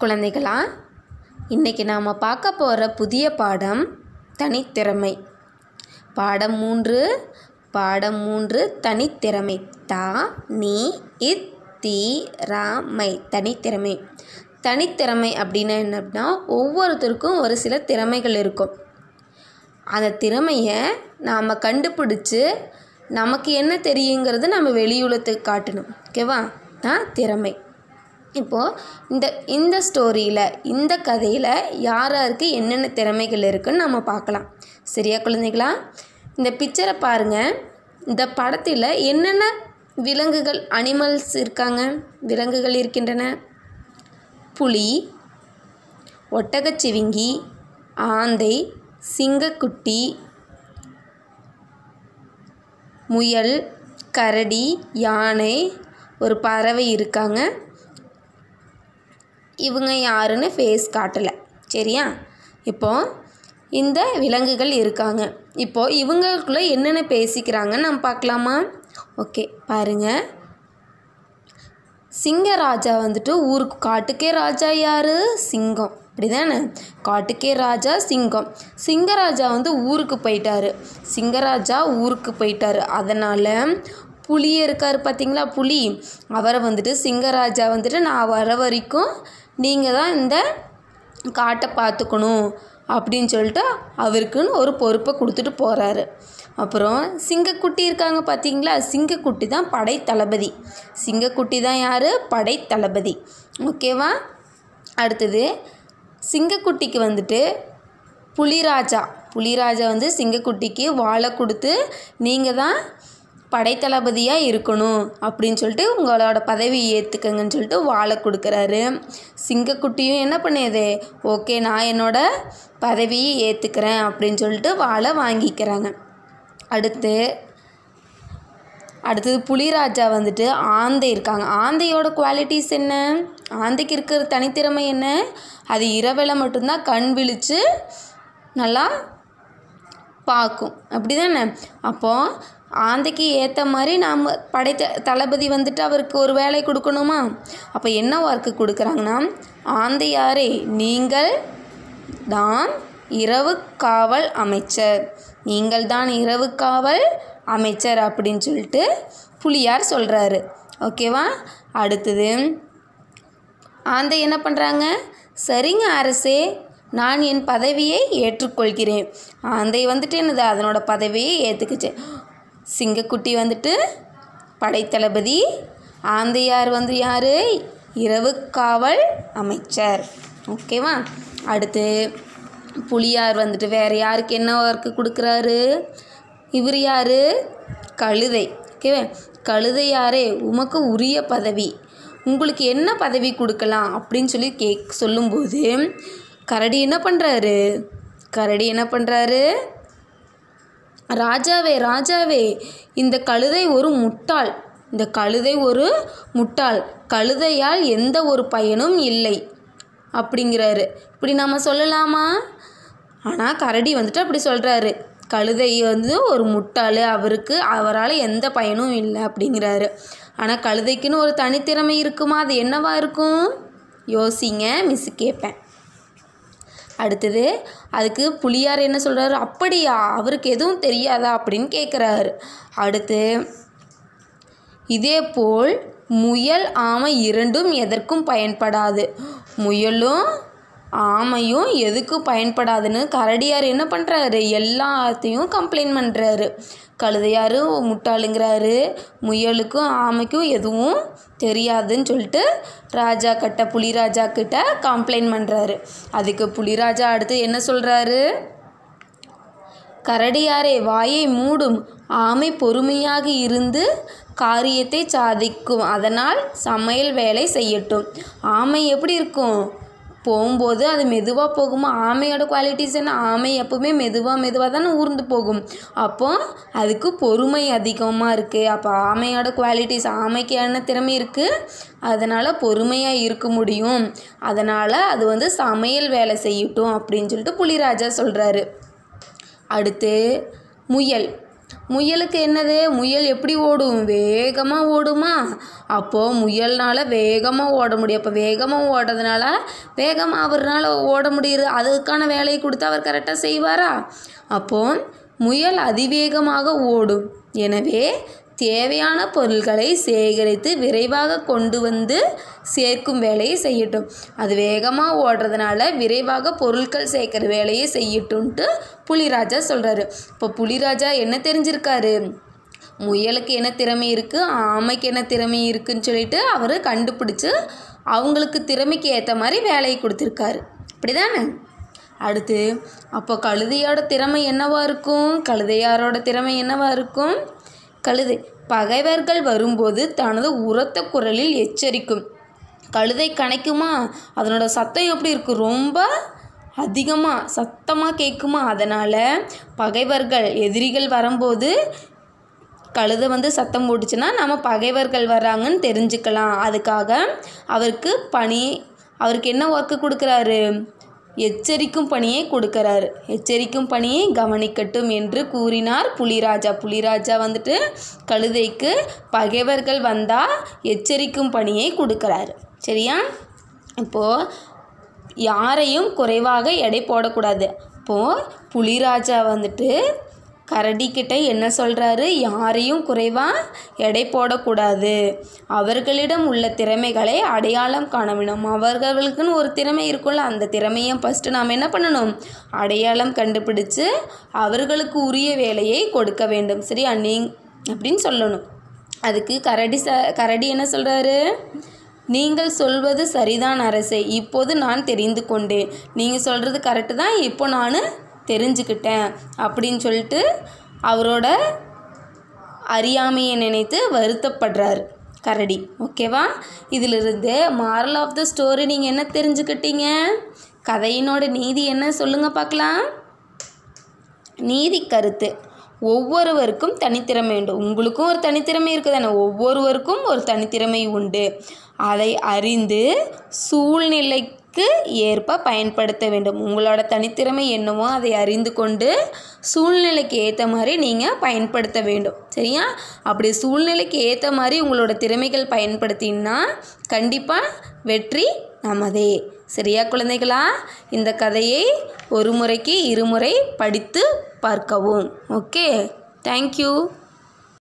குழந்தைகளா? இன்றைக்கி நாம் பார்க்க போகிற புதிய பாடம் தனித்திறமை. பாடம் மூன்று பாடம் மூன்று தனித்திறமை. தா நீ இத் தி ரா மை. தனித்திறமை. தனித்திறமை அப்படின்னா என்ன அப்படின்னா ஒவ்வொருத்தருக்கும் ஒரு சில திறமைகள் இருக்கும். அந்த திறமையை நாம் கண்டுபிடிச்சி நமக்கு என்ன தெரியுங்கிறது நம்ம வெளியுலத்துக்கு காட்டணும். ஓகேவா? தான் திறமை. இப்போது இந்த இந்த ஸ்டோரியில் இந்த கதையில் யார் யாருக்கு என்னென்ன திறமைகள் இருக்குன்னு நம்ம பார்க்கலாம். சரியா குழந்தைகளா? இந்த பிக்சரை பாருங்கள் இந்த படத்தில் என்னென்ன விலங்குகள் அனிமல்ஸ் இருக்காங்க? விலங்குகள் இருக்கின்றன. புலி ஒட்டகச்சிவிங்கி ஆந்தை சிங்கக்குட்டி முயல் கரடி யானை ஒரு பறவை இருக்காங்க. இவங்க யாருன்னு ஃபேஸ் காட்டலை. சரியா? இப்போது இந்த விலங்குகள் இருக்காங்க. இப்போது இவங்களுக்குள்ளே என்னென்ன பேசிக்கிறாங்கன்னு நம்ம பார்க்கலாமா? ஓகே பாருங்கள் சிங்கராஜா வந்துட்டு ஊருக்கு காட்டுக்கே ராஜா யார்? சிங்கம். அப்படிதானே? காட்டுக்கே ராஜா சிங்கம். சிங்கராஜா வந்து ஊருக்கு போயிட்டாரு. சிங்கராஜா ஊருக்கு போயிட்டாரு. அதனால் புலி இருக்கார் பார்த்தீங்களா புலி. அவரை வந்துட்டு சிங்கராஜா வந்துட்டு நான் வர வரைக்கும் நீங்கள் தான் இந்த காட்டை பார்த்துக்கணும் அப்படின்னு சொல்லிட்டு அவருக்குன்னு ஒரு பொறுப்பை கொடுத்துட்டு போகிறாரு அப்புறம் சிங்கக்குட்டி இருக்காங்க பார்த்தீங்களா சிங்கக்குட்டி தான் படை தளபதி சிங்கக்குட்டி தான் யார்? படை தளபதி ஓகேவா அடுத்தது சிங்கக்குட்டிக்கு வந்துட்டு புலிராஜா. புலிராஜா வந்து சிங்கக்குட்டிக்கு வாழை கொடுத்து நீங்கள் தான் படைத்தளபதியாக இருக்கணும் அப்படின்னு சொல்லிட்டு உங்களோட பதவி ஏற்றுக்கங்கன்னு சொல்லிட்டு வாழை கொடுக்குறாரு. சிங்கக்குட்டியும் என்ன பண்ணியது ஓகே நான் என்னோட பதவியை ஏற்றுக்கிறேன் அப்படின்னு சொல்லிட்டு வாழை வாங்கிக்கிறாங்க. அடுத்து அடுத்தது புலிராஜா வந்துட்டு ஆந்தை இருக்காங்க. ஆந்தையோட குவாலிட்டிஸ் என்ன? ஆந்தைக்கு இருக்கிற தனித்திறமை என்ன? அது இரவில் மட்டும்தான் கண் விழித்து நல்லா பார்க்கும். அப்படி தானே அப்போது ஆந்தைக்கு ஏற்ற மாதிரி நாம் படை தளபதி வந்துட்டு அவருக்கு ஒரு வேலை கொடுக்கணுமா? அப்போ என்ன ஒர்க்கு கொடுக்குறாங்கன்னா ஆந்தையாரே நீங்கள் தான் இரவு காவல் அமைச்சர். நீங்கள் தான் இரவு காவல் அமைச்சர் அப்படின்னு சொல்லிட்டு புலியார் சொல்கிறாரு ஓகேவா? அடுத்தது ஆந்தை என்ன பண்ணுறாங்க சரிங்க அரசே நான் என் பதவியை ஏற்றுக்கொள்கிறேன். ஆந்தை வந்துட்டு என்னது? அதனோட பதவியை ஏற்றுக்குச்சு சிங்கக்குட்டி வந்துட்டு படைத்தளபதி ஆந்தையார் வந்து யார்? இரவு காவல் அமைச்சர். ஓகேவா? அடுத்து புலியார் வந்துட்டு வேறு யாருக்கு என்ன ஒர்க்கு கொடுக்குறாரு? இவர் யார்? கழுதை. ஓகேவா? கழுதை யாரே உமக்கு உரிய பதவி. உங்களுக்கு என்ன பதவி கொடுக்கலாம் அப்படின்னு சொல்லி கேக் சொல்லும்போது கரடி என்ன பண்ணுறாரு கரடி என்ன பண்ணுறாரு ராஜாவே ராஜாவே இந்த கழுதை ஒரு முட்டாள். இந்த கழுதை ஒரு முட்டாள். கழுதையால் எந்த ஒரு பயனும் இல்லை. அப்படிங்கிறாரு. இப்படி நம்ம சொல்லலாமா? ஆனால் கரடி வந்துட்டு அப்படி சொல்கிறாரு கழுதை வந்து ஒரு முட்டாள். அவருக்கு அவரால் எந்த பயனும் இல்லை அப்படிங்கிறாரு. ஆனால் கழுதைக்குன்னு ஒரு தனித்திறமை இருக்குமா? அது என்னவா இருக்கும்? யோசிங்க மிஸ் கேட்பேன் அடுத்தது அதுக்கு புலியார் என்ன சொல்கிறாரு அப்படியா? அவருக்கு எதுவும் தெரியாதா? அப்படின்னு கேட்குறாரு அடுத்து இதேபோல் முயல் ஆமை இரண்டும் எதற்கும் பயன்படாது. முயலும் ஆமையும் எதுக்கும் பயன்படாதுன்னு கரடியார் என்ன பண்ணுறாரு எல்லாத்தையும் கம்ப்ளைண்ட் பண்ணுறாரு கழுதையார் முட்டாளுங்கிறாரு. முயலுக்கும் ஆமைக்கும் எதுவும் தெரியாதுன்னு சொல்லிட்டு ராஜா கிட்ட புலிராஜா கிட்ட கம்ப்ளைண்ட் பண்ணுறாரு அதுக்கு புலிராஜா அடுத்து என்ன சொல்கிறாரு கரடியாரே வாயை மூடும். ஆமை பொறுமையாக இருந்து காரியத்தை சாதிக்கும். அதனால் சமையல் வேலை செய்யட்டும். ஆமை எப்படி இருக்கும்? போகும்போது அது மெதுவாக போகுமா? ஆமையோட குவாலிட்டிஸ் என்ன? ஆமை எப்போவுமே மெதுவாக மெதுவாக தானே ஊர்ந்து போகும். அப்போது அதுக்கு பொறுமை அதிகமாக இருக்குது அப்போ ஆமையோட குவாலிட்டிஸ் ஆமைக்கு என்ன திறமை இருக்குது அதனால் பொறுமையாக இருக்க முடியும். அதனால் அது வந்து சமையல் வேலை செய்யட்டும் அப்படின்னு சொல்லிட்டு புலிராஜா சொல்கிறாரு அடுத்து முயல். முயலுக்கு என்னது? முயல் எப்படி ஓடும்? வேகமாக ஓடுமா? அப்போது முயல்னால் வேகமாக ஓட முடியும். அப்போ வேகமாக ஓடுறதுனால வேகமாக அவர்னால ஓட முடியுது. அதுக்கான வேலையை கொடுத்து அவர் கரெக்டாக செய்வாரா? அப்போது முயல் அதிவேகமாக ஓடும். எனவே தேவையான பொருட்களை சேகரித்து விரைவாக கொண்டு வந்து சேர்க்கும் வேலையை செய்யட்டும். அது வேகமாக ஓடுறதுனால விரைவாக பொருட்கள் சேர்க்குற வேலையை செய்யட்டும்ன்ட்டு புலிராஜா சொல்கிறாரு இப்போ புலிராஜா என்ன தெரிஞ்சிருக்காரு? முயலுக்கு என்ன திறமை இருக்குது ஆமைக்கு என்ன திறமை இருக்குன்னு சொல்லிட்டு அவர் கண்டுபிடிச்சு அவங்களுக்கு திறமைக்கு ஏற்ற மாதிரி வேலையை கொடுத்துருக்காரு. அப்படிதானே? அடுத்து அப்போ கழுதையோட திறமை என்னவாக இருக்கும்? கழுதையாரோட திறமை என்னவாக இருக்கும்? கழுதை. பகைவர்கள் வரும்போது தனது உரத்த குரலில் எச்சரிக்கும். கழுதை கணைக்குமா அதனோட சத்தம் எப்படி இருக்கும் ரொம்ப அதிகமாக சத்தமாக கேட்குமா அதனால் பகைவர்கள் எதிரிகள் வரும்போது கழுதை வந்து சத்தம் போட்டுச்சுன்னா நம்ம பகைவர்கள் வராங்கன்னு தெரிஞ்சுக்கலாம். அதுக்காக அவருக்கு பணி அவருக்கு என்ன ஒர்க்கு கொடுக்குறாரு? எச்சரிக்கும் பணியை கொடுக்கறாரு. எச்சரிக்கும் பணியை கவனிக்கட்டும் என்று கூறினார் புலிராஜா. புலிராஜா வந்துட்டு கழுதைக்கு பகைவர்கள் வந்தால் எச்சரிக்கும் பணியை கொடுக்கறாரு. சரியா? இப்போது யாரையும் குறைவாக எடை போடக்கூடாது. இப்போது புலிராஜா வந்துட்டு கரடிக்கிட்ட என்ன சொல்கிறாரு யாரையும் குறைவாக எடை போடக்கூடாது. அவர்களிடம் உள்ள திறமைகளை அடையாளம் காண வேண்டும் அவர்களுக்குன்னு ஒரு திறமை இருக்கும்ல அந்த திறமையை ஃபஸ்ட்டு நாம் என்ன பண்ணணும்? அடையாளம் கண்டுபிடிச்சு அவர்களுக்கு உரிய வேலையை கொடுக்க வேண்டும். சரியா? நீ அப்படின்னு சொல்லணும். அதுக்கு கரடி ச கரடி என்ன சொல்கிறாரு நீங்கள் சொல்வது சரிதான் அரசே. இப்போது நான் தெரிந்து கொண்டேன். நீங்கள் சொல்கிறது கரெக்டு தான். இப்போ நான் தெரிஞ்சுக்கிட்டேன் அப்படின்னு சொல்லிட்டு அவரோட அறியாமையை நினைத்து வருத்தப்படுறாரு கரடி. ஓகேவா? இதிலிருந்து மாரல் ஆஃப் த ஸ்டோரி நீங்கள் என்ன தெரிஞ்சுக்கிட்டீங்க? கதையினோட நீதி என்ன சொல்லுங்கள் பார்க்கலாம். நீதி கருத்து. ஒவ்வொருவருக்கும் தனித்திறமை உண்டு. உங்களுக்கும் ஒரு தனித்திறமை இருக்குதானே? ஒவ்வொருவருக்கும் ஒரு தனித்திறமை உண்டு. அதை அறிந்து சூழ்நிலைக்கு ஏற்ப பயன்படுத்த வேண்டும். உங்களோட தனித்திறமை என்னவோ அதை அறிந்து கொண்டு சூழ்நிலைக்கு ஏற்ற மாதிரி நீங்கள் பயன்படுத்த வேண்டும். சரியா? அப்படி சூழ்நிலைக்கு ஏற்ற மாதிரி உங்களோட திறமைகள் பயன்படுத்தினா கண்டிப்பாக வெற்றி நமதே. சரியா குழந்தைகளா? இந்த கதையை ஒரு முறைக்கு இருமுறை படித்து பார்க்கவும். Okay thank you